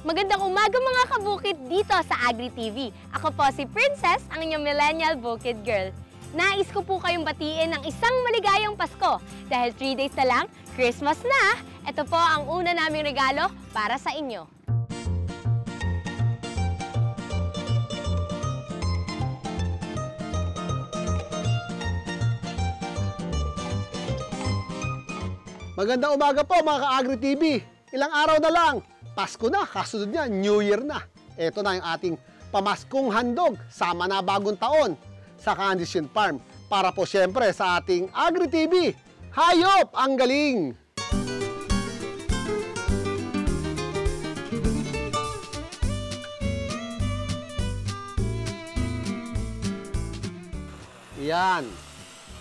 Magandang umaga mga kabukid dito sa Agri TV. Ako po si Princess, ang inyong millennial bukid girl. Nais ko po kayong batiin ng isang maligayang Pasko dahil 3 days na lang, Christmas na. Ito po ang una naming regalo para sa inyo. Magandang umaga po mga ka-Agri TV. Ilang araw na lang, Pasko na, kasunod niya, New Year na. Ito na yung ating pamaskong handog, sama na bagong taon sa Condition Farm. Para po siyempre sa ating Agri TV. Hayop! Ang galing! Yan.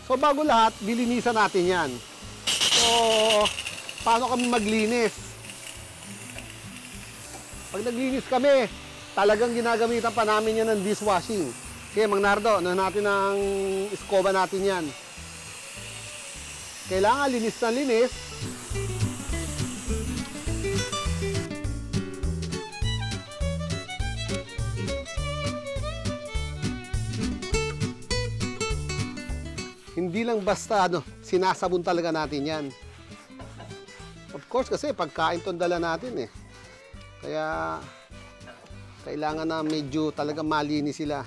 So bago lahat, dilinisan natin yan. So, paano kami maglinis? Pag naglinis kami, talagang ginagamitan pa namin yan ng dishwashing. Okay, Mang Nardo, ano natin ang iskoba natin yan. Kailangan linis na linis. Hindi lang basta ano, sinasabon talaga natin yan. Of course kasi pagkain tong dala natin eh. Kaya kailangan na medyo talaga malinis sila.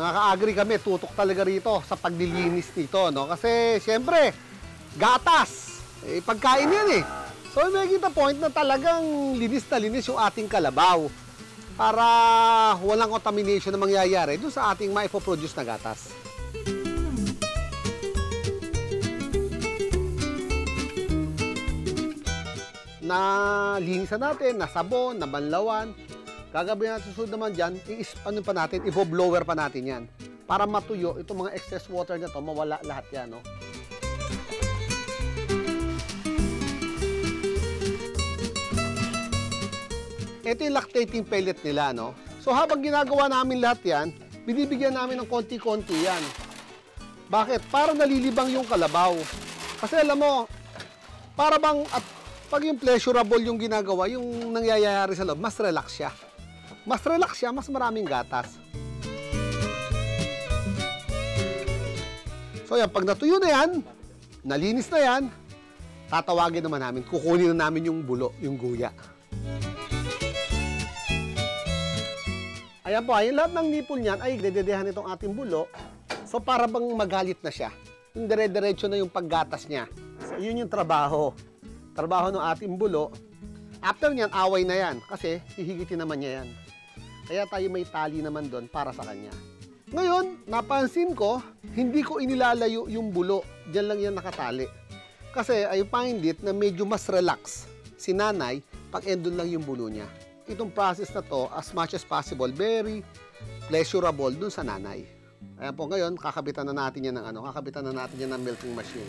Mga ka-agri kami, tutok talaga rito sa paglilinis nito, no? Kasi, siyempre, gatas. Eh, pagkain yan eh. So, may kita point na talagang linis na linis yung ating kalabaw para walang contamination na mangyayari doon sa ating maipoproduce na gatas. Na linisan natin, na sabon, na banlawan. Gagawin natin susunod naman dyan, i ano pa natin, i-blower pa natin yan. Para matuyo, itong mga excess water na to, mawala lahat yan. No? Ito yung lactating pellet nila, no? So habang ginagawa namin lahat yan, binibigyan namin ng konti-konti yan. Bakit? Para nalilibang yung kalabaw. Kasi alam mo, para bang, at pag yung pleasurable yung ginagawa, yung nangyayari sa loob, mas relax siya. Mas relax siya, mas maraming gatas. So yan, pag natuyo na yan, nalinis na yan, tatawagin naman namin, kukunin na namin yung bulo, yung guya. Ayan po, ayun lahat ng nipple niyan ay dededehan itong ating bulo. So para bang magalit na siya. Yung dire-diretso na yung paggatas niya. So yun yung trabaho. Trabaho ng ating bulo. After niyan, away na yan. Kasi hihigitin naman niya yan. Kaya tayo may tali naman doon para sa kanya. Ngayon, napansin ko, hindi ko inilalayo yung bulo. Diyan lang yan nakatali. Kasi I find it na medyo mas relax si nanay pag endon lang yung bulo niya itong process na to as much as possible very pleasurable dun sa nanay. Ayan po ngayon, kakabitan na natin yan ng ano, kakabitan na natin yan ng milking machine.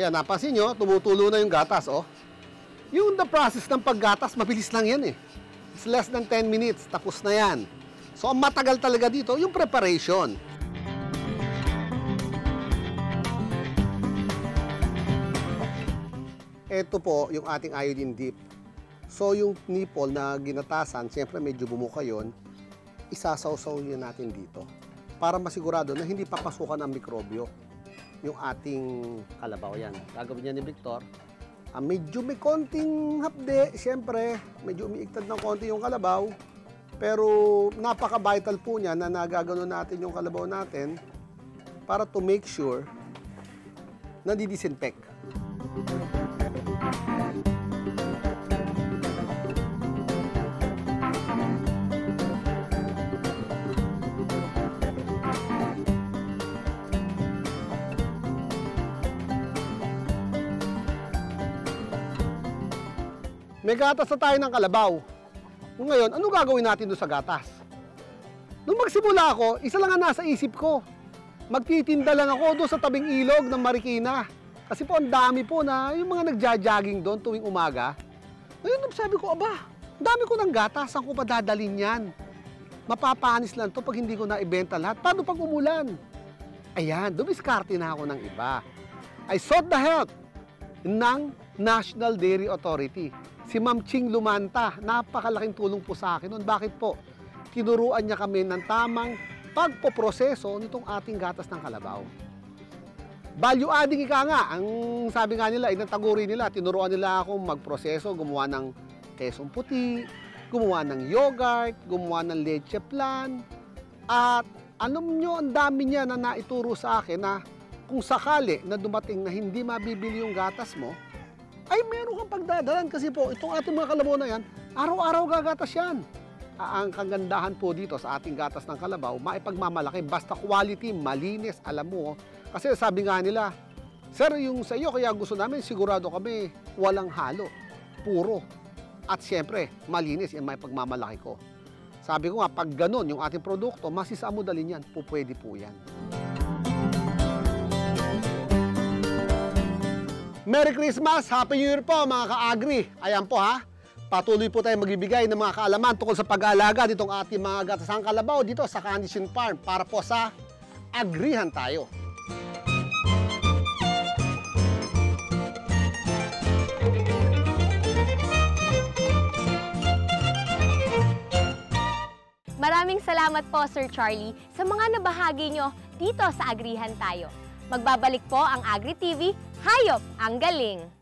Ayan, napansin nyo, tumutulo na yung gatas, oh. Yung the process ng paggatas, mabilis lang yan eh. It's less than 10 minutes, tapos na yan. So, ang matagal talaga dito, yung preparation. Ito po yung ating iodine dip. So yung nipple na ginatasan, siyempre medyo bumuka yun, isasawsaw yun natin dito para masigurado na hindi papasukan ang mikrobyo yung ating kalabaw yan. Gagawin niya ni Victor. Ah, medyo may konting hapde, siyempre, medyo umiiktad ng konti yung kalabaw. Pero napaka-vital po niya na nagagano natin yung kalabaw natin para to make sure na didisinfect. May gatas na tayo ng kalabaw. Ngayon, ano gagawin natin doon sa gatas? Nung magsimula ako, isa lang ang nasa isip ko. Magtitinda lang ako doon sa tabing ilog ng Marikina. Kasi po ang dami po na yung mga nagja-jogging doon tuwing umaga. Ngayon sabi ko, aba, Dami ko ng gatas, saan ko pa dadalhin yan? Mapapanis lang to pag hindi ko naibenta lahat. Paano pag umulan? Ayan, dumiskarte na ako ng iba. I sought the help ng National Dairy Authority. Si Ma'am Ching Lumanta, napakalaking tulong po sa akin noon. Bakit po? Tinuruan niya kami ng tamang pagpoproseso nitong ating gatas ng kalabaw. Value adding ika nga, ang sabi nga nila, inataguri nila, tinuruan nila akong magproseso, gumawa ng kesong puti, gumawa ng yogurt, gumawa ng leche plan, at alam nyo, ang dami niya na naituro sa akin na kung sakali na dumating na hindi mabibili yung gatas mo, ay meron kang pagdadalan kasi po itong ating mga kalabaw na yan, araw-araw gagatas yan. Ah, Ang kagandahan po dito sa ating gatas ng kalabaw, maipagmamalaki, basta quality, malinis, alam mo. Kasi sabi nga nila, Sir, yung sa iyo, kaya gusto namin, sigurado kami, walang halo, puro. At siyempre, malinis, yan may pagmamalaki ko. Sabi ko nga, pag ganun yung ating produkto, masisa mo dalhin yan, po pwede po yan. Merry Christmas! Happy New Year po mga ka-agri! Ayan po ha, patuloy po tayo magbibigay ng mga kaalaman tungkol sa pag-aalaga nitong ating mga gatasang kalabaw dito sa Condition Farm para po sa agrihan tayo. Maraming salamat po, Sir Charlie, sa mga nabahagi nyo dito sa Agrihan Tayo. Magbabalik po ang Agri TV, Hayop ang Galing!